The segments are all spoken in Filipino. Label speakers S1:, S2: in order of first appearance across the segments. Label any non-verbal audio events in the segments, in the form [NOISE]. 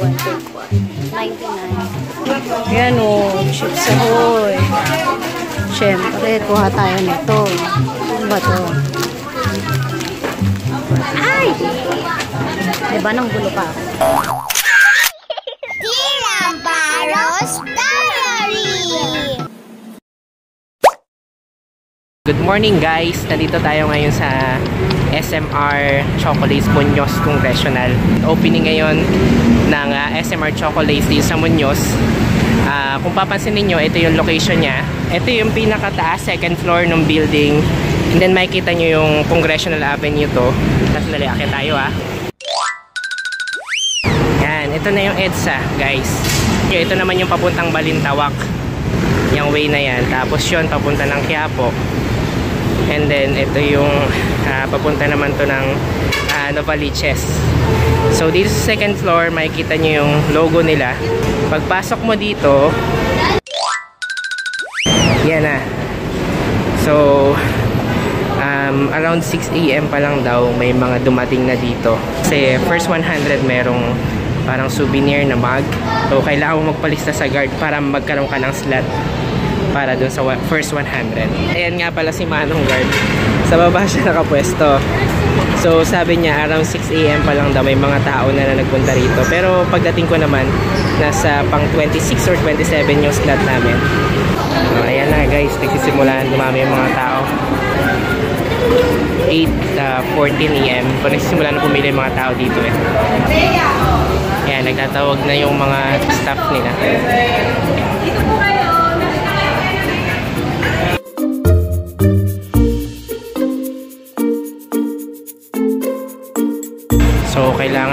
S1: one, take one. 99. Yan o, chips ahoy. Siyempre, kuha tayo nito. Ano ba to? Ay! Diba nang gulo pa [LAUGHS] ako?
S2: Tiramparos Diary!
S3: Good morning guys! Nandito tayo ngayon sa SMR Chocolates Muñoz Congressional. Opening ngayon ng uh, SMR Chocolates dito sa Muñoz. Uh, kung papansin niyo ito yung location niya. Ito yung pinakataas, second floor ng building. And then makikita niyo yung Congressional Avenue to. Tapos naliakit tayo ah. Yan, ito na yung EDSA guys. Ito naman yung papuntang Balintawak. Yung way na yan. Tapos yun, papunta ng Quiapo. And then, ito yung uh, papunta naman to ng uh, Novaliches. So, dito sa second floor, makikita nyo yung logo nila. Pagpasok mo dito, yan na. So, um, around 6 a.m. pa lang daw, may mga dumating na dito. Kasi first 100 merong parang souvenir na mug. So, kailangan mo magpalista sa guard para magkaroon ka ng slot para dun sa first 100. Ayan nga pala si Manong Guard. Sa baba siya nakapwesto. So sabi niya around 6am pa lang daw may mga tao na, na nagpunta rito. Pero pagdating ko naman nasa pang 26 or 27 yung slot namin. Uh, ayan na guys, nagsisimulan dumami yung mga tao. 8.14 uh, am. Kung nagsisimulan na pumili yung mga tao dito eh. Ayan, nagtatawag na yung mga staff nila. Dito po kayo!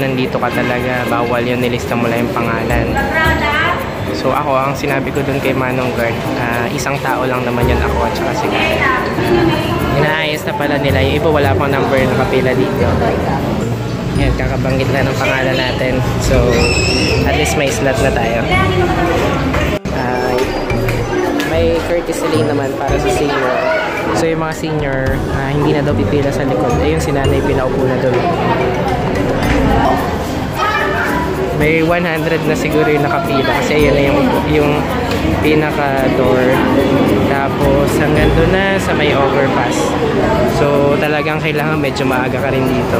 S3: Nandito ka talaga. Bawal yung nilista mo lang yung pangalan. So, ako, ang sinabi ko dun kay Manong Guard, uh, isang tao lang naman yun ako at saka si Karen. Inaayos na pala nila. Yung iba wala pang number na kapila dito. Yan, kakabanggit na ng pangalan natin. So, at least may slot na tayo. Uh, may courtesy lane naman para sa senior. So, yung mga senior, uh, hindi na daw pipila sa likod. Ayun, si nanay pinaupo na doon. May 100 na siguro yung nakapila kasi yun na yung, yung pinaka door. Tapos hanggang doon na sa may overpass. So talagang kailangan medyo maaga ka rin dito.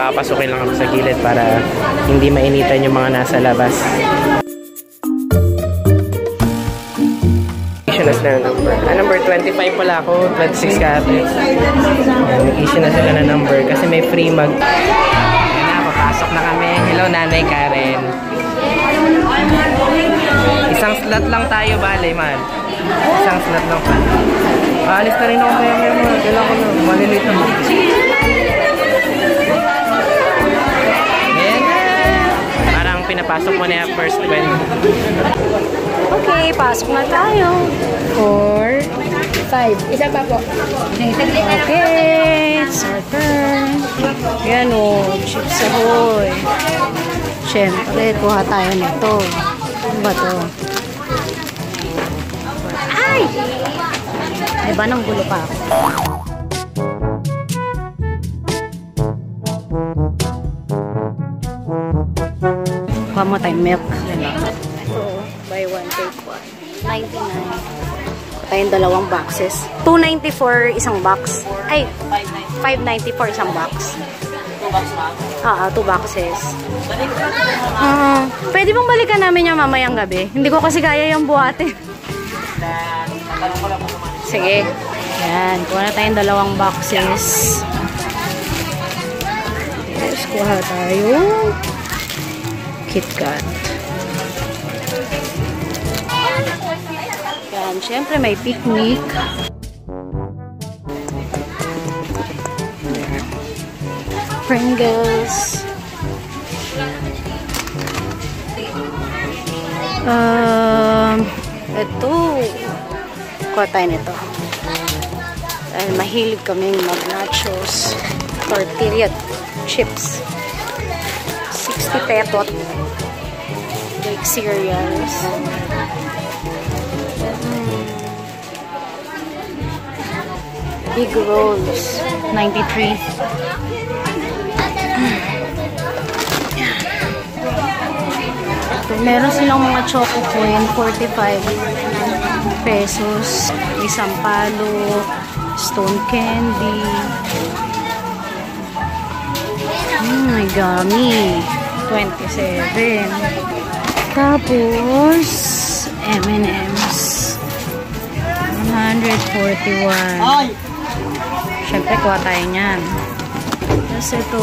S3: Papasukin lang kami sa gilid para hindi mainitan yung mga nasa labas. Na sila ng number. Ah, number 25 pala ako. 26 ka ate. Nag-issue na sila ng number kasi may free mag... Ayan na, papasok na kami. Hello, Nanay Karen. Isang slot lang tayo, bale, man. Isang slot lang. Aalis na rin ako maya maya. Kailangan ko na. Malilate na. Ayan Pinapasok mo na yung first 20.
S1: Okay, pasok na tayo. Four, five. Isa pa po. Okay, it's our turn. Yan o, chips ahoy. Siyempre, kuha tayo nito. Ano ba to? Ay! Diba nang gulo pa ako? Mo tayong milk. Ito, buy one, take one. 99. Tayong dalawang boxes. 294 isang box. Ay, 594 isang box. 2 box Ah, 2 boxes. Uh, pwede bang balikan namin yung mamayang gabi? Hindi ko kasi kaya yung buhatin. Sige. Yan. Kuha na tayong dalawang boxes. Yes, kuha tayo. KitKat. Yan, syempre may picnic. Pringles. Um, ito. Kuha tayo nito. Dahil mahilig kaming mag-nachos. Tortilla chips. 60 petot like cereals. Big rolls, 93. [SIGHS] Meron silang mga choco coin, 45 pesos. May sampalo, stone candy. Mm, oh my gummy, 27. Tapos, M&M's. 141. Siyempre, kuha tayo niyan. Tapos ito,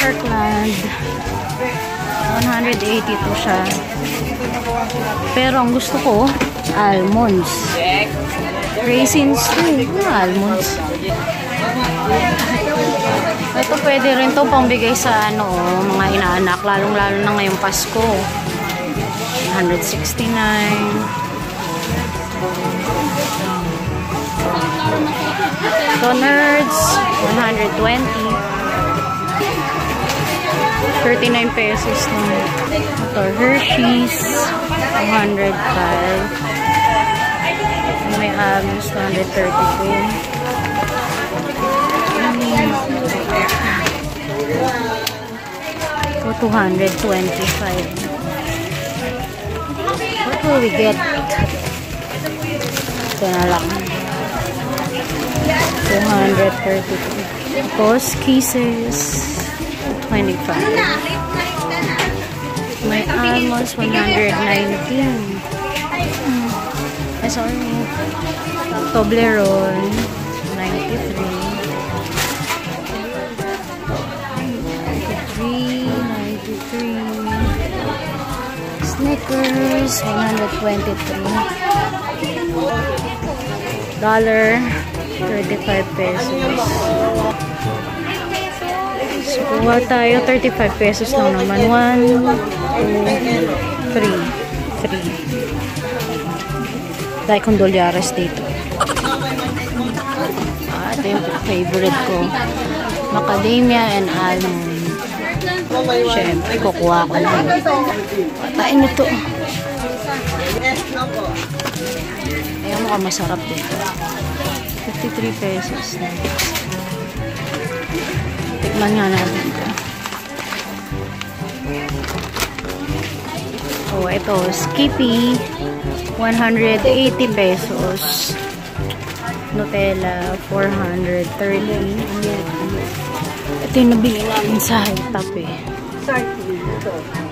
S1: Kirkland. 182 siya. Pero ang gusto ko, almonds. Raisins din. Almonds. Ito pwede rin to pambigay sa ano, mga inaanak. Lalong-lalo na ngayong Pasko. 169. Ito nerds, 120. 39 pesos lang. Ito Hershey's, 105. May almonds, 132. Ito, 225. What will we get? Ito na lang. 232. Tapos, kisses. 25. May almost 119. Hmm. Eh, sorry. Toblerone. 93. Snickers. 123. Dollar. 35 pesos. So, kuha tayo. 35 pesos lang naman. 1, 2, 3. 3. Dahil kong dolyares dito. Ah, ito yung favorite ko. Macadamia and almond. Siyempre, kukuha ko na. Patain nito. Ayaw mo ka masarap dito. 53 pesos. Tikman nga natin ito. Oh, ito. Skippy. 180 pesos. Nutella. 430. Ito yung nabili namin sa high-top eh.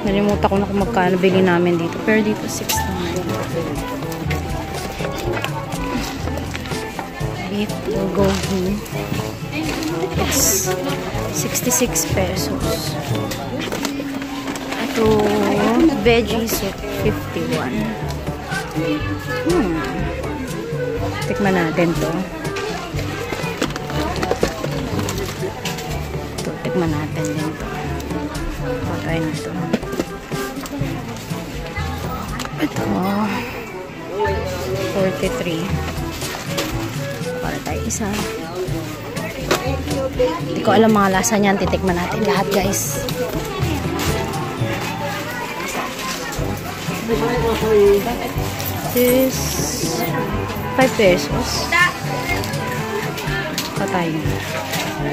S1: Nalimutan ko na kung magkano bili namin dito. Pero dito 6 naman. beef bulgogi. It's 66 pesos. Ito, veggie soup, 51. Hmm. Tikman natin to. Tikman natin din to. Patay na to. Ito, 43 para tayo isa. Hindi ko alam mga lasa niyan. Titikman natin lahat guys. This 5 pesos. Patay. 1 2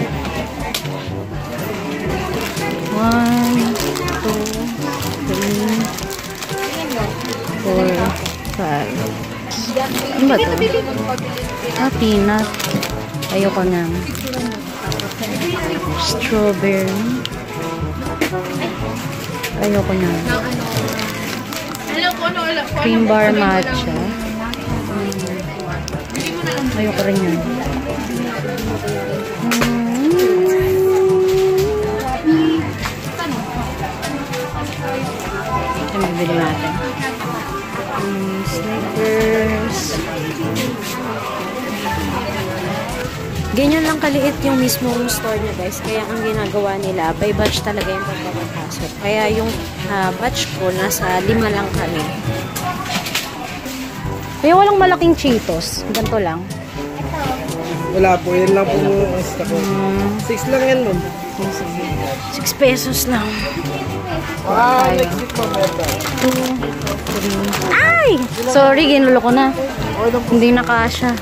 S1: 3 4 5 ano ba ito? Ah, peanut. Ayoko na. Strawberry. Ayoko na. Cream bar matcha. Ayoko rin yan. Magbili natin. Um, sneakers. Ganyan lang kaliit yung mismong store niya guys. Kaya ang ginagawa nila, by batch talaga yung pagpapasok. Kaya yung uh, batch ko, nasa lima lang kami. Kaya walang malaking Cheetos. Ganito lang.
S4: Wala po, yan lang po yung stock ko.
S1: Hmm.
S4: Six lang yan nun.
S1: 6 pesos lang.
S4: Ah, meron.
S1: 2, 3. Ay! Sorry, ginulo ko na.
S4: Po.
S1: Hindi na kasha.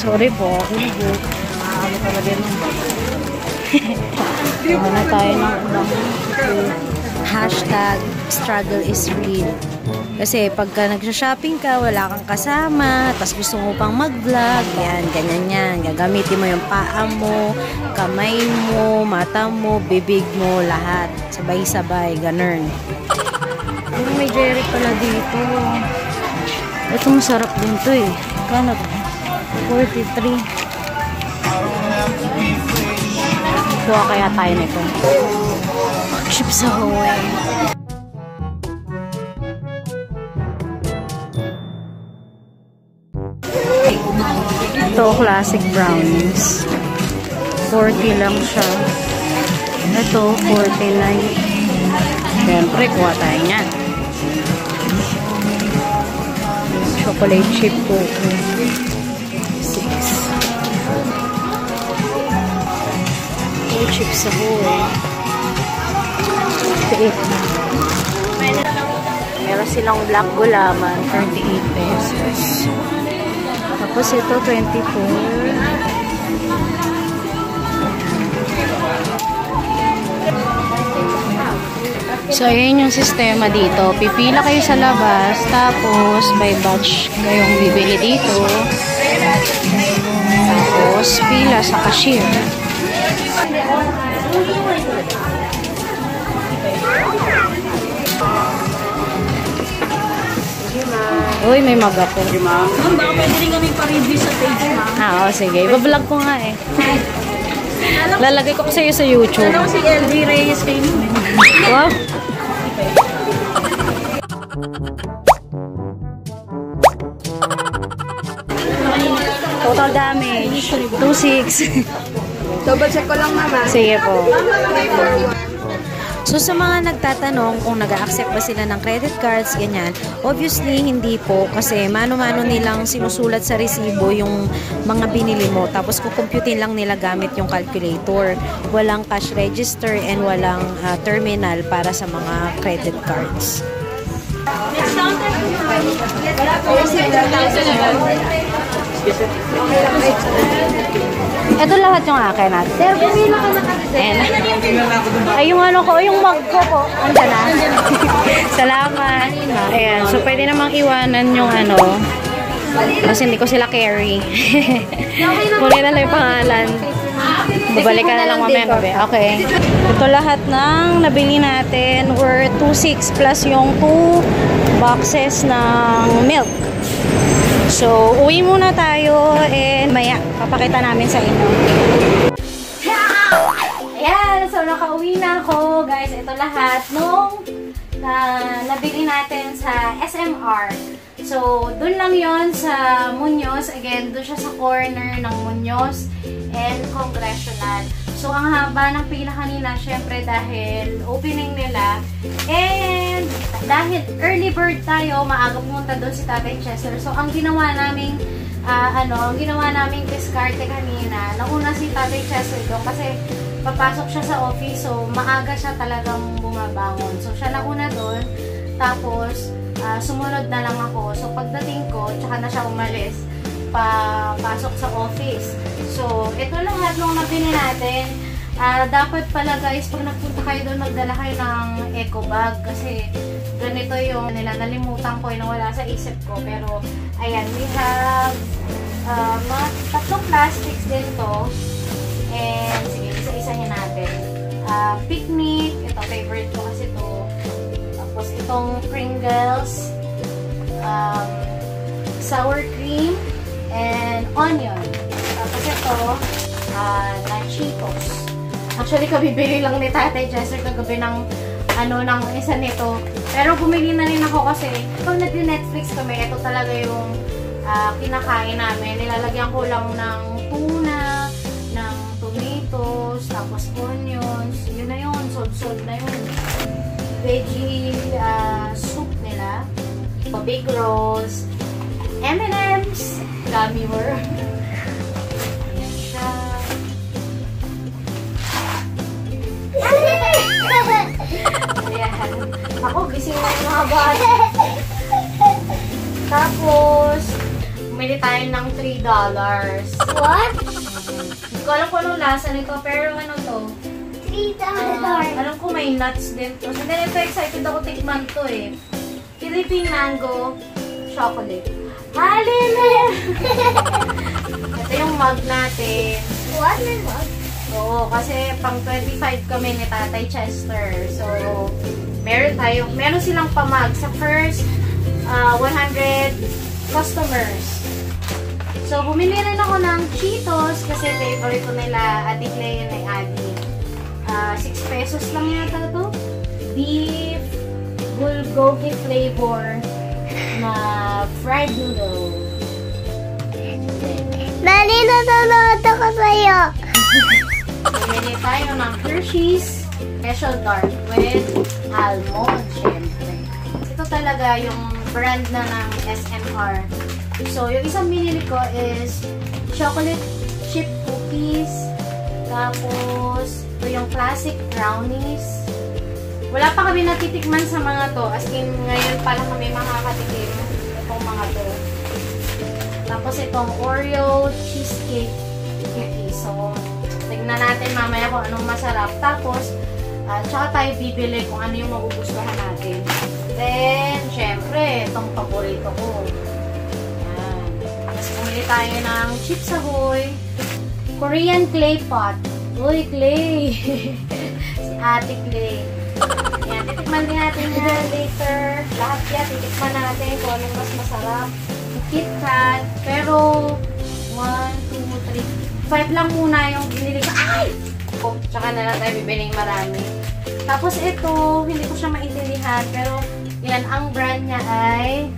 S1: Sorry po. Hilbuk.
S4: Ano talaga [LAUGHS] yun?
S1: Ano na tayo ng ulam. Hashtag struggle is real. Kasi pagka nagsha-shopping ka, wala kang kasama, tapos gusto mo pang mag-vlog, yan, ganyan yan. Gagamitin mo yung paa mo, kamay mo, mata mo, bibig mo, lahat. Sabay-sabay, ganun. Pero may jerry pala dito. Ito masarap din to eh. Kano to? 43. Kuha kaya tayo nito. Chips Ahoy. Ito, classic brownies. 40 lang siya. Ito, 49. Siyempre, kuha tayo niyan. Chocolate chip cookie. 6. Oh, chips eh. 38. Meron silang black gulaman, 38 pesos. Tapos ito, 24. So, ayan yung sistema dito. Pipila kayo sa labas, tapos by batch kayong bibili dito. Tapos, pila sa cashier. Uy, may mag ako.
S5: Ma'am, baka pwede rin kami pa-review sa page, ma'am.
S1: Ah, oh, sige. Ibablog ko nga eh. Lalagay ko sa'yo sa YouTube.
S5: Alam ko si LD Reyes kayo.
S1: Wow. Total damage. 2.6.
S5: Double check ko lang, mama.
S1: Sige po. So sa mga nagtatanong kung nag accept ba sila ng credit cards, ganyan, obviously hindi po kasi mano-mano nilang sinusulat sa resibo yung mga binili mo tapos kukumputin lang nila gamit yung calculator. Walang cash register and walang ah, terminal para sa mga credit cards. Ito lahat yung akin at. Sir, pumila ka na kasi. Ay, yung ano ko, yung mug ko po. Andiyan na. [LAUGHS] Salamat. Ayan, so pwede namang iwanan yung ano. Kasi hindi ko sila carry. Kunin [LAUGHS] na lang yung pangalan. Babalikan na lang mamaya. Okay. Ito lahat ng nabili natin were 2.6 plus yung 2 boxes ng milk. So, uwi muna tayo and maya, papakita namin sa inyo. Ayan, so nakauwi na ako. Guys, ito lahat nung na nabili natin sa SMR. So, dun lang yon sa Muñoz. Again, dun siya sa corner ng Muñoz and Congressional. So, ang haba ng pila kanina, syempre dahil opening nila. And dahil early bird tayo, maaga pumunta doon si Tatay Chester. So, ang ginawa naming ah, ano, ang ginawa naming diskarte kanina, nauna si Tatay Chester doon kasi papasok siya sa office, so maaga siya talagang bumabangon. So, siya nauna doon, tapos ah, sumunod na lang ako. So, pagdating ko, tsaka na siya umalis, papasok sa office. So, ito lahat nung nabili natin. Ah, dapat pala guys, pag nagpunta kayo doon, magdala kayo ng eco bag kasi ganito yung nila. Nalimutan ko, yung wala sa isip ko. Pero, ayan, we have uh, mga tatlong plastics din to. And, sige, isa-isa niya natin. Ah, picnic, ito, favorite ko kasi to. Tapos, itong Pringles, um, sour cream, and onion. Tapos ito, ah, na Cheetos. Actually, kabibili lang ni Tatay Jester kagabi ng ano, ng isa nito. Pero bumili na rin ako kasi kung nag-Netflix kami, ito talaga yung ah, kinakain namin. Nilalagyan ko lang ng tuna, ng tomatoes, tapos onions. Yun na yun, salt-salt na yun. Veggie ah, soup nila. Big rolls. M&M's. Gummy worm. [LAUGHS] Ako, gising na yung mga bata. Tapos, bumili tayo ng $3.
S2: What?
S1: Hindi ko alam kung anong lasa nito, pero ano to?
S2: Pizza
S1: Ah, alam ko may nuts din to. And then ito, excited ako tikman to eh. Philippine Mango Chocolate. Hallelujah! [LAUGHS] ito yung mug natin.
S2: What my mug?
S1: Oo, kasi pang 25 kami ni Tatay Chester. So, meron tayo, meron silang pamag sa first ah, 100 customers. So, bumili rin ako ng Cheetos kasi favorite ko nila Ate Clay and Adi. Ah, 6 pesos lang yata to. Beef bulgogi flavor na fried noodle.
S2: Dali, nanonood ako sa'yo.
S1: Bumili tayo ng Hershey's Special Dark with almond, syempre. Ito talaga yung brand na ng SMR. So, yung isang binili ko is chocolate chip cookies. Tapos, ito yung classic brownies. Wala pa kami natitikman sa mga to. As in, ngayon pa lang kami makakatikim itong mga to. Tapos itong Oreo cheesecake cookies. So, tignan natin mamaya kung anong masarap. Tapos, uh, tsaka tayo bibili kung ano yung magugustuhan natin. Then, syempre, itong paborito ko. Yan. Tapos, bumili tayo ng Chips Ahoy. Korean clay pot. Uy, clay! [LAUGHS] si Ate Clay. Yan, titikman din natin yan later. Lahat yan, titikman natin kung anong mas masarap. KitKat. Pero, 1, 2, 3, 5 lang muna yung binili ko. Ay! Oh, tsaka na lang tayo bibiling marami. Tapos ito, hindi ko siya maintindihan. Pero, yan, ang brand niya ay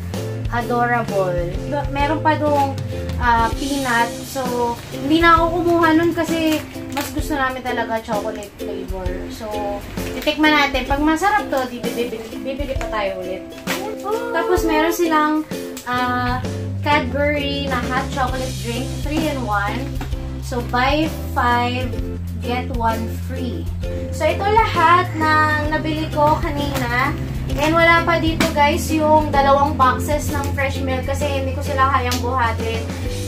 S1: Adorable. Meron pa doong ah, peanut. So, hindi na ako kumuha nun kasi mas gusto namin talaga chocolate flavor. So, titikman natin. Pag masarap to, di bibili, pa tayo ulit. Tapos, meron silang ah, Cadbury na hot chocolate drink. 3 in 1. So, buy 5, get 1 free. So, ito lahat ng nabili ko kanina. And wala pa dito guys yung dalawang boxes ng fresh milk kasi hindi ko sila kayang buhatin.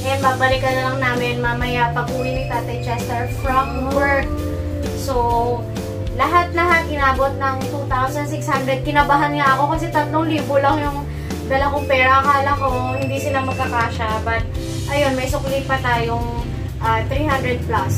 S1: And babalikan na lang namin mamaya pag uwi ni Tatay Chester from work. So, lahat-lahat inabot ng 2,600. Kinabahan nga ako kasi 3,000 lang yung dala kong pera. Akala ko hindi sila magkakasya. But, ayun, may sukli pa tayong ah, 300 plus.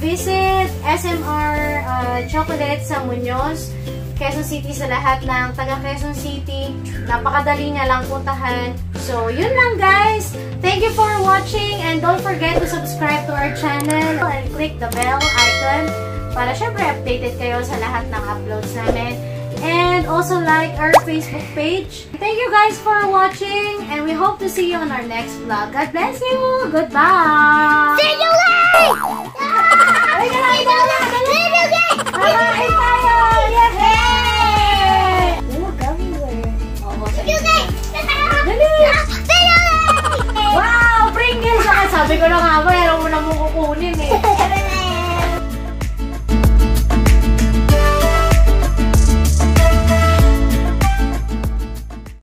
S1: Visit SMR ah, Chocolate sa Muñoz. Quezon City sa lahat ng taga Quezon City. Napakadali niya lang puntahan. So, yun lang guys. Thank you for watching and don't forget to subscribe to our channel and click the bell icon para syempre updated kayo sa lahat ng uploads namin. And also like our Facebook page. Thank you guys for watching and we hope to see you on our next vlog. God bless you! Goodbye!
S2: See you later!
S1: Kakain tayo! Yay! Oo, dami eh.
S2: See you!
S1: Dali!
S2: Later!
S1: Wow! Pringles! Sabi ko na nga ba, meron mo na mong kukunin eh.